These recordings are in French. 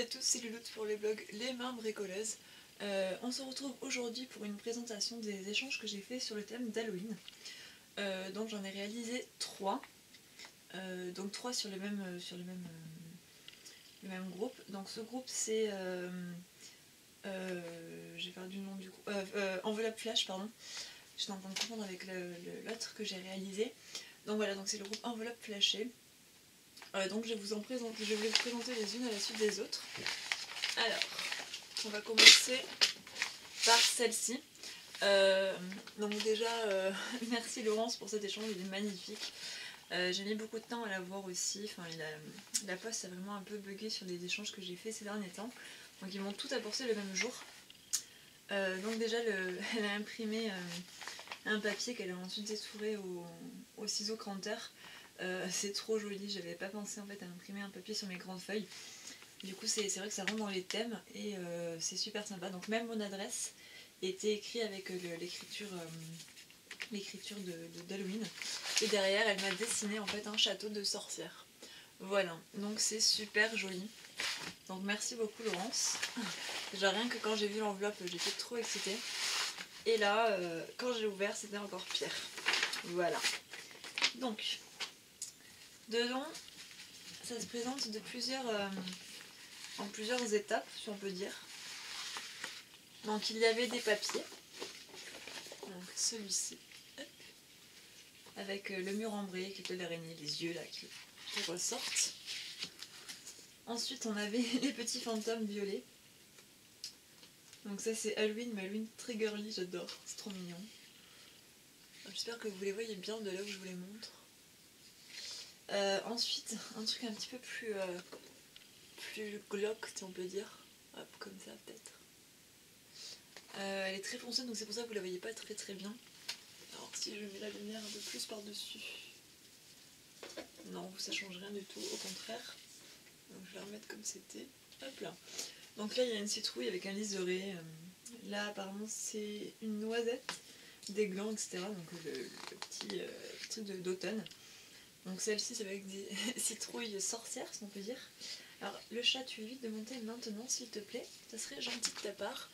à tous, c'est Luloute pour les blogs Les Mains Bricoleuses. Euh, on se retrouve aujourd'hui pour une présentation des échanges que j'ai fait sur le thème d'Halloween. Euh, donc j'en ai réalisé trois. Euh, donc trois sur le même, sur le même, le même groupe. Donc ce groupe c'est... j'ai perdu le nom du groupe. enveloppe Flash, pardon. J'étais en train de confondre avec l'autre que j'ai réalisé. Donc voilà, donc c'est le groupe Enveloppe Flashée. Euh, donc je vous en présenter, je vais vous présenter les unes à la suite des autres. Alors, on va commencer par celle-ci. Euh, donc déjà, euh, merci Laurence pour cet échange, il est magnifique. j'ai mis beaucoup de temps à la voir aussi, enfin, la poste a vraiment un peu bugué sur les échanges que j'ai fait ces derniers temps. Donc ils m'ont tout apporté le même jour. donc déjà, elle a imprimé un papier qu'elle a ensuite détouré au, au ciseau cranteur. Euh, c'est trop joli, j'avais pas pensé en fait à imprimer un papier sur mes grandes feuilles. Du coup c'est vrai que ça rentre dans les thèmes et euh, c'est super sympa. Donc même mon adresse était écrite avec euh, l'écriture d'Halloween. et derrière elle m'a dessiné en fait un château de sorcière. Voilà, donc c'est super joli. Donc merci beaucoup Laurence. Déjà rien que quand j'ai vu l'enveloppe j'étais trop excitée. Et là, quand j'ai ouvert, c'était encore pire. Voilà. Donc, Dedans, ça se présente euh, en plusieurs étapes, si on peut dire. Donc il y avait des papiers. Donc celui-ci. Avec euh, le mur embrayé qui était l'araignée, les yeux là qui, ressortent. Ensuite on avait les petits fantômes violets. Donc ça c'est Halloween, mais Halloween très girly, j'adore, c'est trop mignon. J'espère que vous les voyez bien de là où je vous les montre. Euh, ensuite, un truc un petit peu plus, euh, plus glauque, si on peut dire. Hop, comme ça peut-être. Euh, elle est très foncée, donc c'est pour ça que vous la voyez pas très très bien. Alors si je mets la lumière un peu plus par-dessus. Non, ça change rien du tout, au contraire. Donc je vais la remettre comme c'était. Hop là. Donc là il y a une citrouille avec un liseré. Là apparemment c'est une noisette, des glands, etc. Donc le, petit truc d'automne. Donc celle-ci c'est avec des citrouilles sorcières si on peut dire. Alors le chat tu évites de monter maintenant s'il te plaît, ça serait gentil de ta part.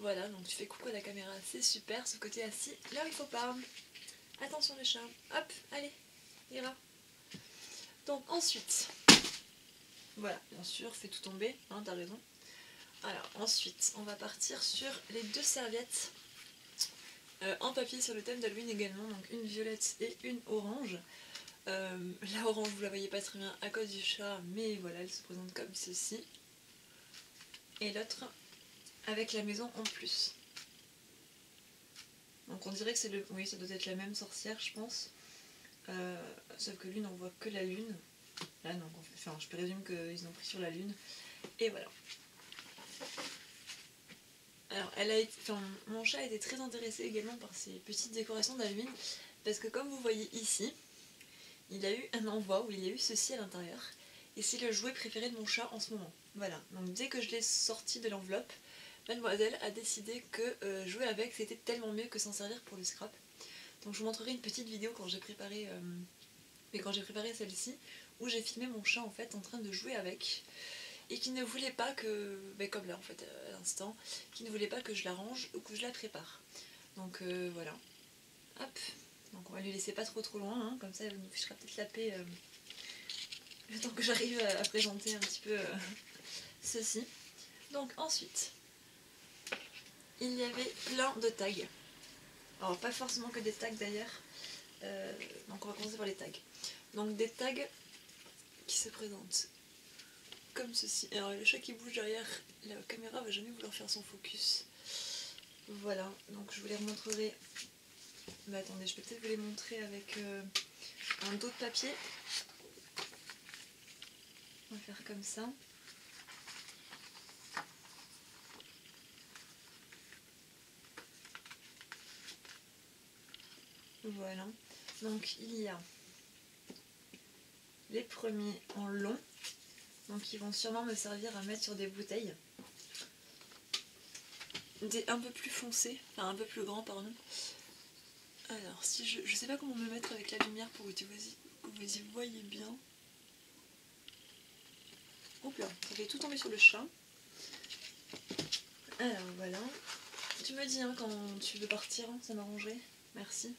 Voilà donc tu fais coucou à la caméra, c'est super ce côté assis, là il faut pas. Attention le chat, hop, allez, ira. Donc ensuite, voilà bien sûr fais tout tomber, hein, t'as raison. Alors ensuite on va partir sur les deux serviettes euh, en papier sur le thème d'Halloween également, donc une violette et une orange. Euh, la orange, vous la voyez pas très bien à cause du chat, mais voilà, elle se présente comme ceci. Et l'autre avec la maison en plus. Donc on dirait que c'est le... Oui, ça doit être la même sorcière, je pense. Euh, sauf que lui, on voit que la lune. Là, non, enfin, je présume qu'ils ont pris sur la lune. Et voilà. Alors, elle a été... mon chat été très intéressé également par ces petites décorations d'Halloween. Parce que comme vous voyez ici, il a eu un envoi où il y a eu ceci à l'intérieur. Et c'est le jouet préféré de mon chat en ce moment. Voilà, donc dès que je l'ai sorti de l'enveloppe, mademoiselle a décidé que euh, jouer avec c'était tellement mieux que s'en servir pour le scrap. Donc je vous montrerai une petite vidéo quand j'ai préparé, euh, préparé celle-ci, où j'ai filmé mon chat en fait en train de jouer avec et qui ne voulait pas que, ben, comme là en fait à l'instant, qui ne voulait pas que je la range ou que je la prépare. Donc euh, voilà. Hop, donc on va lui laisser pas trop trop loin, hein, comme ça elle nous fichera peut-être la paix euh, le temps que j'arrive à, présenter un petit peu euh, ceci. Donc ensuite, il y avait plein de tags. Alors pas forcément que des tags d'ailleurs. Euh, donc on va commencer par les tags. Donc des tags qui se présentent comme ceci. Alors le chat qui bouge derrière, la caméra va jamais vouloir faire son focus. Voilà, donc je vous les remontrerai mais attendez, je peux peut-être vous les montrer avec euh, un dos de papier. On va faire comme ça. Voilà. Donc il y a les premiers en long. Donc ils vont sûrement me servir à mettre sur des bouteilles. Des un peu plus foncés, enfin un peu plus grands pardon. Alors, si je, je sais pas comment me mettre avec la lumière pour que vous y, voyez bien. Oups là, ça fait tout tomber sur le chat. Alors voilà. Tu me dis hein, quand tu veux partir, ça m'arrangerait. Merci.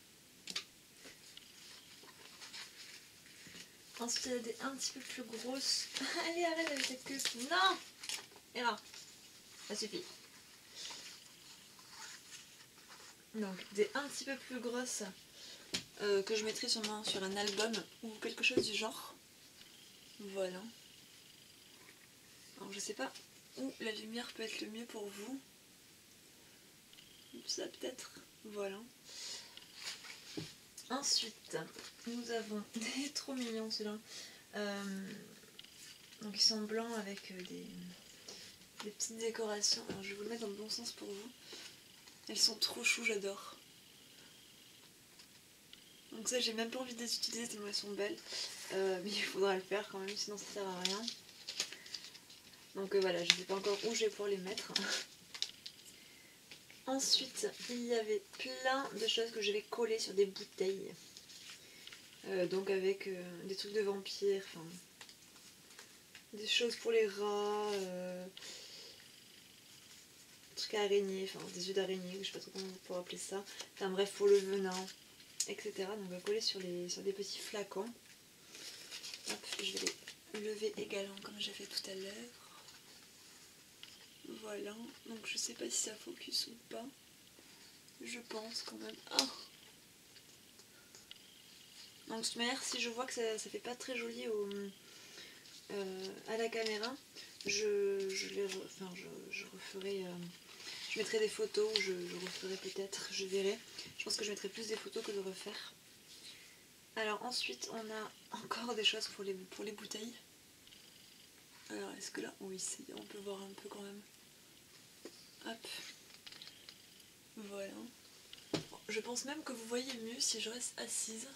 Ensuite, a des un petit peu plus grosses. Allez, arrête avec cette queue. Non Era, ça suffit. Donc, des un petit peu plus grosses euh, que je mettrai sûrement sur un album ou quelque chose du genre. Voilà. Alors, je sais pas où la lumière peut être le mieux pour vous. Ça peut-être. Voilà. Ensuite, nous avons des trop mignons ceux-là. Euh, donc ils sont blancs avec euh, des, petites décorations. Alors je vais vous le mettre dans le bon sens pour vous. Elles sont trop chou, j'adore. Donc ça j'ai même pas envie de les utiliser tellement elles sont belles. Euh, mais il faudra le faire quand même, sinon ça sert à rien. Donc voilà, je sais pas encore où je vais pouvoir les mettre. Ensuite, il y avait plein de choses que je vais coller sur des bouteilles. Euh, donc avec euh, des trucs de vampires, des choses pour les rats, euh, trucs à araignées, enfin des yeux d'araignée, je sais pas trop comment on pourrait appeler ça. Enfin bref, pour le venin, etc. Donc on va coller sur, les, sur des petits flacons. Hop, je vais les lever également comme j'ai fait tout à l'heure. Voilà, donc je sais pas si ça focus ou pas. Je pense quand même. Oh donc de toute manière, si je vois que ça, ça fait pas très joli au, euh, à la caméra, je, je, les enfin, je, referai... Euh, je mettrai des photos, je, referai peut-être, je verrai. Je pense que je mettrai plus des photos que de refaire. Alors ensuite, on a encore des choses pour les, pour les bouteilles. Alors est-ce que là, oui, on peut voir un peu quand même. Hop. Voilà. Je pense même que vous voyez mieux si je reste assise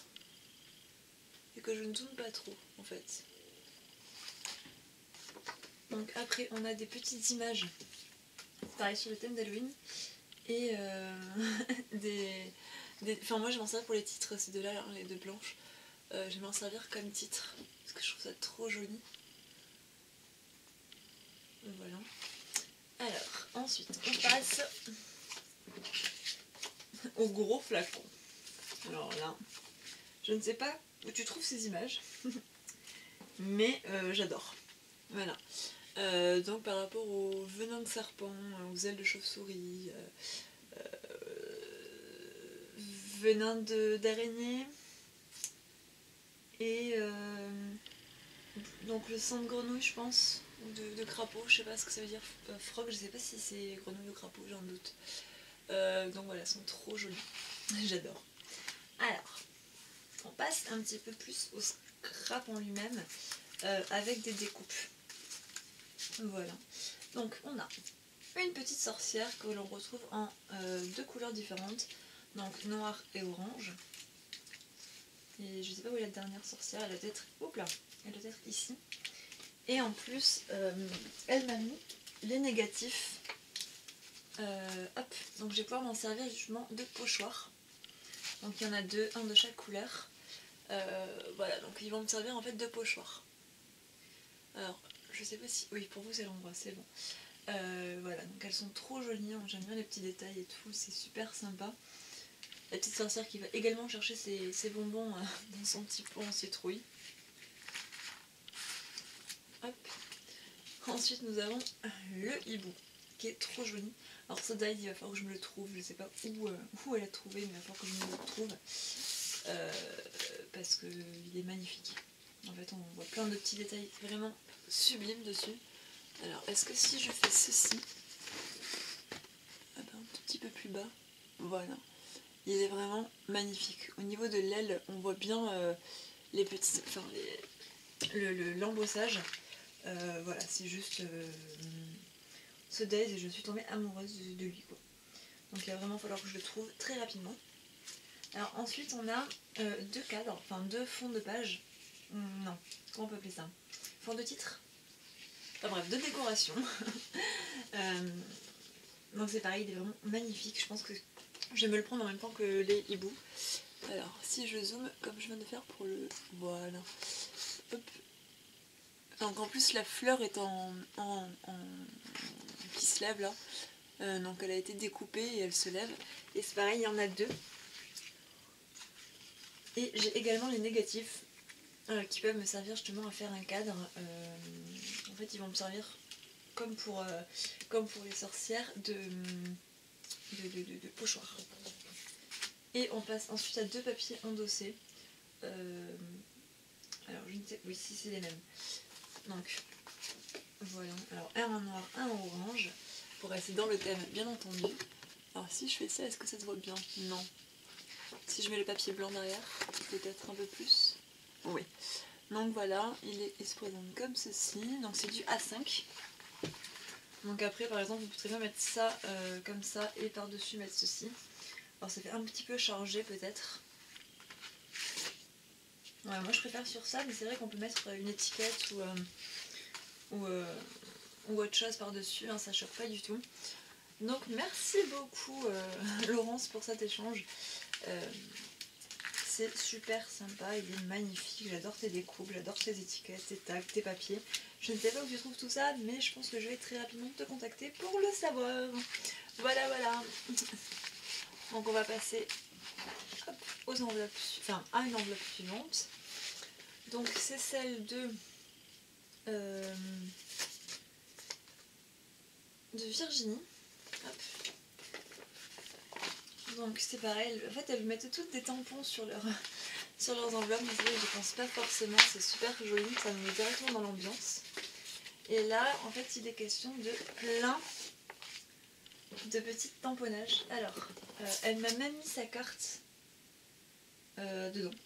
et que je ne tourne pas trop en fait. Donc après on a des petites images, pareil sur le thème d'Halloween, et euh, des, Enfin moi je m'en sers pour les titres, ces deux là, les deux blanches. Euh, je vais m'en servir comme titre, parce que je trouve ça trop joli. Voilà. Alors, ensuite, on passe au gros flacon. Alors là, je ne sais pas où tu trouves ces images, mais euh, j'adore. Voilà. Euh, donc par rapport au venin de serpent, aux ailes de chauve-souris, euh, venin d'araignée, et donc le sang de grenouille je pense, de, crapaud, je sais pas ce que ça veut dire, euh, frog, je sais pas si c'est grenouille ou crapaud, j'en doute. Euh, donc voilà, elles sont trop jolies, j'adore. Alors, on passe un petit peu plus au scrap en lui-même, euh, avec des découpes. Voilà, donc on a une petite sorcière que l'on retrouve en deux couleurs différentes, donc noir et orange. Et je sais pas où est la dernière sorcière, elle doit être, là, elle doit être ici. Et en plus, euh, elle m'a mis les négatifs. Euh, hop, donc je vais pouvoir m'en servir justement de pochoir. Donc il y en a deux, un de chaque couleur. Euh, voilà, donc ils vont me servir en fait de pochoir. Je sais pas si... Oui, pour vous c'est l'endroit, c'est bon. voilà, donc elles sont trop jolies, hein. j'aime bien les petits détails et tout, c'est super sympa. La petite sorcière qui va également chercher ses, bonbons dans son petit pot en citrouille. Ensuite nous avons le hibou qui est trop joli. Alors ce die il va falloir que je me le trouve, je sais pas où, euh, où elle a trouvé mais il va falloir que je me le trouve euh, parce qu'il est magnifique. En fait on voit plein de petits détails vraiment sublimes dessus. Alors est-ce que si je fais ceci, un tout petit peu plus bas, voilà, il est vraiment magnifique. Au niveau de l'aile on voit bien euh, les petits, enfin l'embossage. Euh, voilà, c'est juste euh, ce Days et je suis tombée amoureuse de, lui. Donc il va vraiment falloir que je le trouve très rapidement. Alors ensuite on a deux cadres, enfin deux fonds de page. Hmm, non, comment on peut appeler ça? Fond de titre? Enfin bref, deux décorations. donc c'est pareil, il est vraiment magnifique. Je pense que je vais me le prendre en même temps que les hiboux. Alors si je zoome comme je viens de faire pour le... Voilà. Donc en plus la fleur est en, qui se lève là. Euh, donc elle a été découpée et elle se lève. Et c'est pareil, il y en a deux. Et j'ai également les négatifs euh, qui peuvent me servir justement à faire un cadre. Euh, en fait ils vont me servir comme pour, comme pour les sorcières de, de, pochoir. Et on passe ensuite à deux papiers endossés. alors je ne sais, oui si c'est les mêmes. Donc, voilà. Alors, un en noir, un en orange. Pour rester dans le thème, bien entendu. Alors, si je fais ça, est-ce que ça se voit bien? Non. Si je mets le papier blanc derrière, peut-être un peu plus. Oui. Donc voilà, il est, il se présente comme ceci. Donc c'est du A5. Donc après, par exemple, vous pouvez bien mettre ça euh, comme ça et par-dessus mettre ceci. Alors ça fait un petit peu chargé peut-être. Ouais, moi je préfère sur ça, mais c'est vrai qu'on peut mettre une étiquette ou, euh, euh, ou, autre chose par-dessus, hein, ça choque pas du tout. Donc merci beaucoup Laurence pour cet échange. Super sympa, il est magnifique, j'adore tes découpes, j'adore tes étiquettes, tes tags, tes papiers. Je ne sais pas où tu trouves tout ça, mais je pense que je vais très rapidement te contacter pour le savoir. Voilà, voilà. Donc on va passer aux enveloppes, enfin à une enveloppe suivante. Donc c'est celle de, euh, de Virginie. Donc c'est pareil, en fait elles mettent toutes des tampons sur, sur leurs enveloppes, mais je pense pas forcément, c'est super joli, ça me met directement dans l'ambiance. Et là en fait il est question de plein de petits tamponnages. Alors, euh, elle m'a même mis sa carte euh, dedans.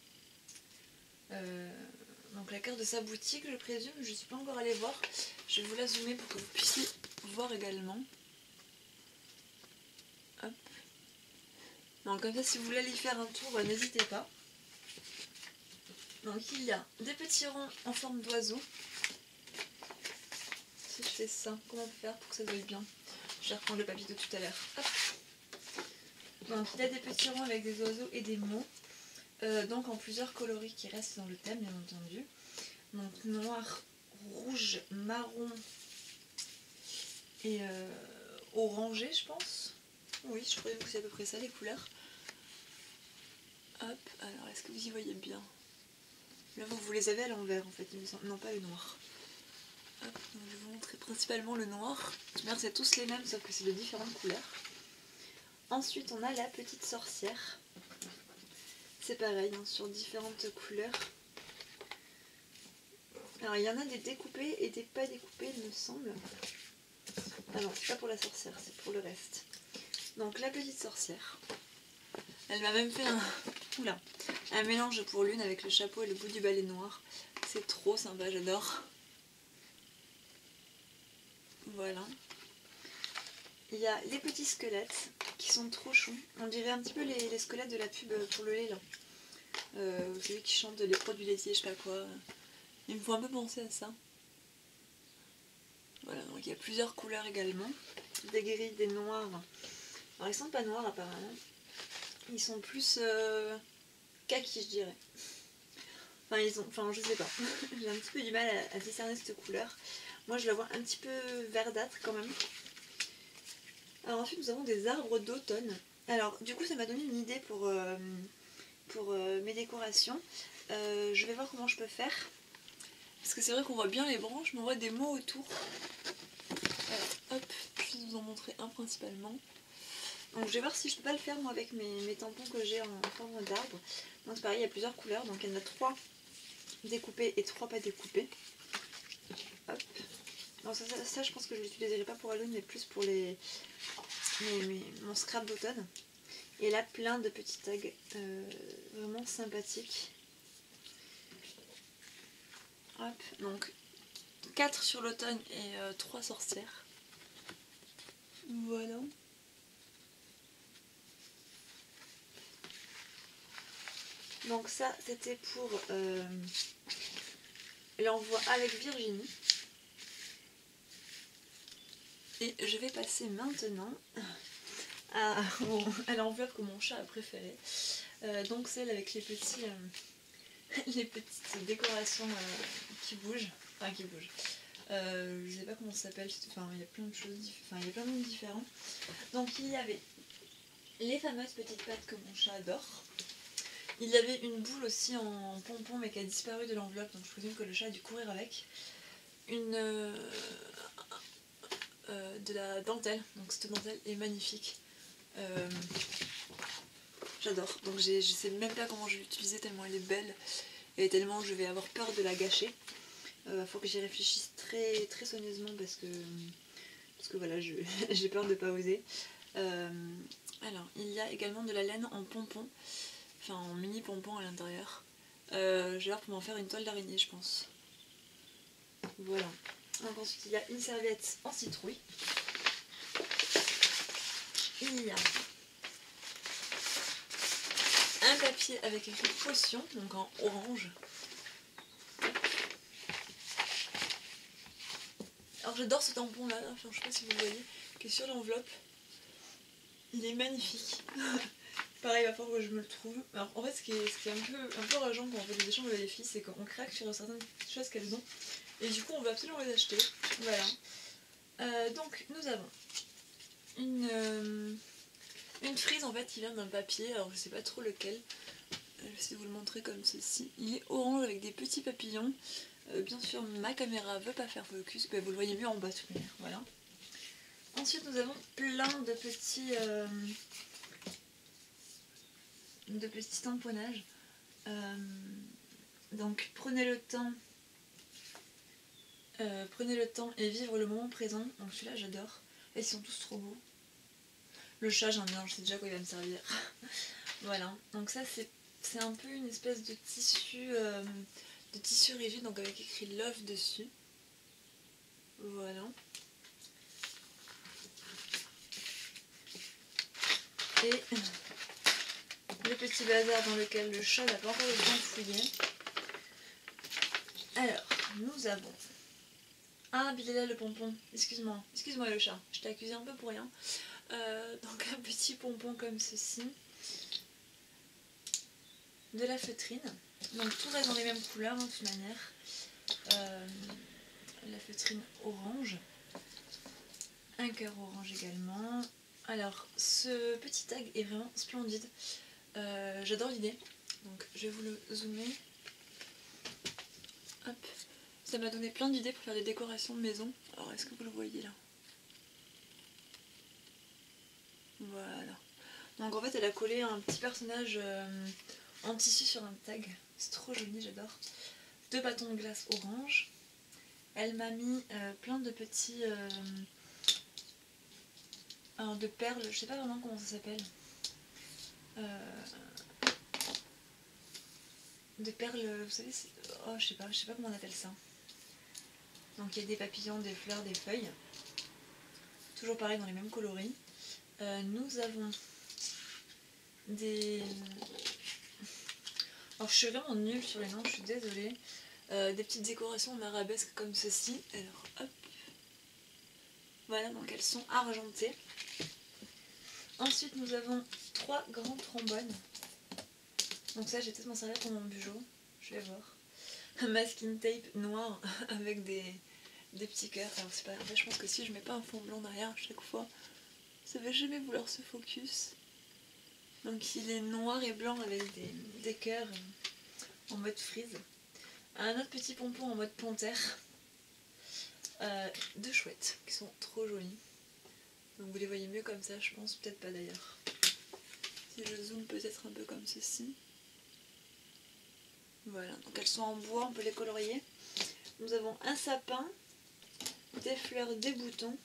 Euh, donc la carte de sa boutique, je présume, je ne suis pas encore allée voir. Je vais vous la zoomer pour que vous puissiez voir également. Hop. Donc comme ça, si vous voulez aller faire un tour, n'hésitez pas. Donc il y a des petits ronds en forme d'oiseau. Si je ça, comment on peut faire pour que ça se bien? Je vais reprendre le papier de tout à l'heure. Donc il y a des petits ronds avec des oiseaux et des mots. Euh, donc en plusieurs coloris qui restent dans le thème bien entendu. Donc noir, rouge, marron et euh, orangé je pense. Oui je crois que c'est à peu près ça les couleurs. Hop, alors est-ce que vous y voyez bien? Là vous, vous les avez à l'envers en fait, non pas le noir. Hop, je vais vous montrer principalement le noir. C'est tous les mêmes sauf que c'est de différentes couleurs. Ensuite on a la petite sorcière. C'est pareil, hein, sur différentes couleurs. Alors il y en a des découpés et des pas découpés il me semble. Ah non, c'est pas pour la sorcière, c'est pour le reste. Donc la petite sorcière. Elle m'a même fait un, un mélange pour l'une avec le chapeau et le bout du balai noir. C'est trop sympa, j'adore. Voilà. Il y a les petits squelettes qui sont trop chauds. On dirait un petit peu les, squelettes de la pub pour le lait là. Celui qui chante les produits laitiers, je sais pas quoi. Il me faut un peu penser à ça. Voilà, donc il y a plusieurs couleurs également. Des gris, des noirs. Alors ils sont pas noirs apparemment. Ils sont plus euh, kaki je dirais. Enfin ils ont. Enfin je sais pas. J'ai un petit peu du mal à, discerner cette couleur. Moi je la vois un petit peu verdâtre quand même. Alors ensuite nous avons des arbres d'automne. Alors du coup ça m'a donné une idée pour, euh, pour euh, mes décorations. Je vais voir comment je peux faire. Parce que c'est vrai qu'on voit bien les branches, mais on voit des mots autour. hop, je vais vous en montrer un principalement. Donc je vais voir si je peux pas le faire moi avec mes, tampons que j'ai en forme d'arbre. Donc c'est pareil, il y a plusieurs couleurs, donc il y en a trois découpés et trois pas découpés. Hop. ça, je pense que je ne l'utiliserai pas pour Halloween, mais plus pour les, mon scrap d'automne. Et là, plein de petits tags euh, vraiment sympathiques. Hop, donc 4 sur l'automne et 3 euh, sorcières. Voilà. Donc ça, c'était pour euh, l'envoi avec Virginie. Et je vais passer maintenant à, l'enveloppe que mon chat a préférée. Euh, donc celle avec les euh, les petites décorations qui bougent. Enfin, qui bouge. Euh, je sais pas comment ça s'appelle, enfin il y a plein de choses, enfin il y a plein de différents. Donc il y avait les fameuses petites pattes que mon chat adore. Il y avait une boule aussi en pompon mais qui a disparu de l'enveloppe, donc je présume que le chat a dû courir avec. Une euh, euh, de la dentelle, donc cette dentelle est magnifique. J'adore, donc je sais même pas comment je vais l'utiliser tellement elle est belle et tellement je vais avoir peur de la gâcher. Il euh, faut que j'y réfléchisse très, très soigneusement parce que, parce que voilà, j'ai peur de pas oser. Euh, alors, il y a également de la laine en pompon, enfin en mini pompon à l'intérieur. Euh, J'ai l'air pour m'en faire une toile d'araignée, je pense. Voilà. Donc ensuite, il y a une serviette en citrouille. Il y a un papier avec écrit potion, donc en orange. Alors j'adore ce tampon là, enfin, je sais pas si vous voyez, qui est sur l'enveloppe. Il est magnifique. Pareil, il va falloir que je me le trouve. Alors en fait, ce qui est, ce qui est un, peu, un peu rageant quand on fait des échanges avec les filles, c'est qu'on craque sur certaines choses qu'elles ont. Et du coup, on veut absolument les acheter. Voilà. Euh, donc, nous avons une, euh, une frise en fait qui vient d'un papier. Alors, je sais pas trop lequel. Je vais vous le montrer comme ceci. Il est orange avec des petits papillons. Euh, bien sûr, ma caméra veut pas faire focus, mais vous le voyez mieux en bas manière, voilà. Ensuite, nous avons plein de petits, euh, de petits tamponnages. Euh, donc, prenez le temps, prenez le temps et vivre le moment présent. Donc celui-là, j'adore. Ils sont tous trop beaux. Le chat, j'en ai je sais déjà quoi il va me servir. voilà. Donc ça, c'est un peu une espèce de tissu de tissu rigide, donc avec écrit Love dessus. Voilà. Et le petit bazar dans lequel le chat n'a pas encore le temps de fouiller. Alors, nous avons... Ah, là le pompon. Excuse-moi. Excuse-moi le chat. Je t'ai accusé un peu pour rien. Euh, donc un petit pompon comme ceci. De la feutrine. Donc tout reste dans les mêmes couleurs hein, de toute manière. Euh, la feutrine orange. Un cœur orange également. Alors ce petit tag est vraiment splendide. Euh, j'adore l'idée. Donc je vais vous le zoomer. Hop. Ça m'a donné plein d'idées pour faire des décorations de maison. Alors est-ce que vous le voyez là? Voilà. Donc en fait elle a collé un petit personnage euh, en tissu sur un tag. C'est trop joli, j'adore. Deux bâtons de glace orange. Elle m'a mis euh, plein de petits... Euh, de perles, je sais pas vraiment comment ça s'appelle. Euh, de perles, vous savez, oh je sais pas, je sais pas comment on appelle ça. Donc il y a des papillons, des fleurs, des feuilles. Toujours pareil dans les mêmes coloris. nous avons des, alors je suis vraiment nulle sur les noms, je suis désolée. Euh, des petites décorations en arabesque comme ceci. Alors hop. Voilà, donc elles sont argentées. Ensuite nous avons trois grands trombones. Donc ça j'ai peut-être m'en servir pour mon bureau. Je vais voir. Un masking tape noir avec des, des petits cœurs. Alors c'est pas grave, je pense que si je mets pas un fond blanc derrière à chaque fois, ça va jamais vouloir se focus. Donc il est noir et blanc avec des, cœurs en mode frise. Un autre petit pompon en mode panthère. Euh, deux chouettes qui sont trop jolies. Donc vous les voyez mieux comme ça, je pense. Peut-être pas d'ailleurs. Si je zoome peut-être un peu comme ceci. Voilà, donc elles sont en bois, on peut les colorier. Nous avons un sapin, des fleurs, des boutons.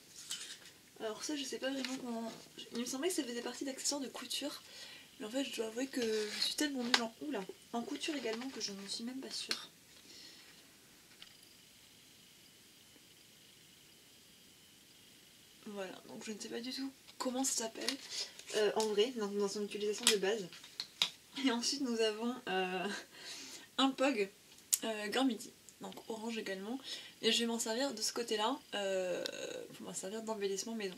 Alors ça je sais pas vraiment comment... Il me semblait que ça faisait partie d'accessoires de couture. Mais en fait, je dois avouer que je suis tellement nulle en, Oula, en couture également que je ne suis même pas sûre. Voilà, donc je ne sais pas du tout comment ça s'appelle euh, en vrai, dans, son utilisation de base. Et ensuite, nous avons euh, un POG euh, Midi, donc orange également. Et je vais m'en servir de ce côté-là pour m'en servir d'embellissement maison.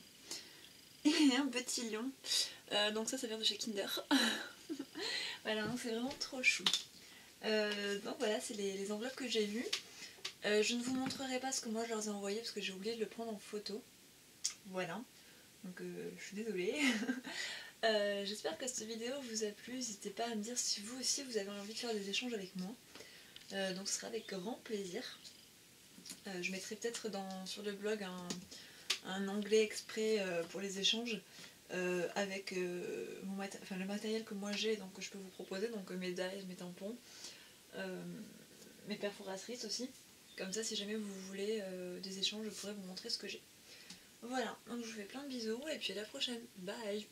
Et un petit lion euh, donc ça, ça vient de chez Kinder. voilà, donc c'est vraiment trop chou. Euh, donc voilà, c'est les, enveloppes que j'ai vues. Euh, je ne vous montrerai pas ce que moi je leur ai envoyé parce que j'ai oublié de le prendre en photo. Voilà. Donc euh, je suis désolée. Euh, j'espère que cette vidéo vous a plu. N'hésitez pas à me dire si vous aussi vous avez envie de faire des échanges avec moi. donc ce sera avec grand plaisir. je mettrai peut-être sur le blog un, un onglet exprès pour les échanges. avec le matériel que moi j'ai, donc que je peux vous proposer, donc mes dies, mes tampons, mes perforatrices aussi. Comme ça, si jamais vous voulez euh, des échanges, je pourrais vous montrer ce que j'ai. Voilà, donc je vous fais plein de bisous et puis à la prochaine. Bye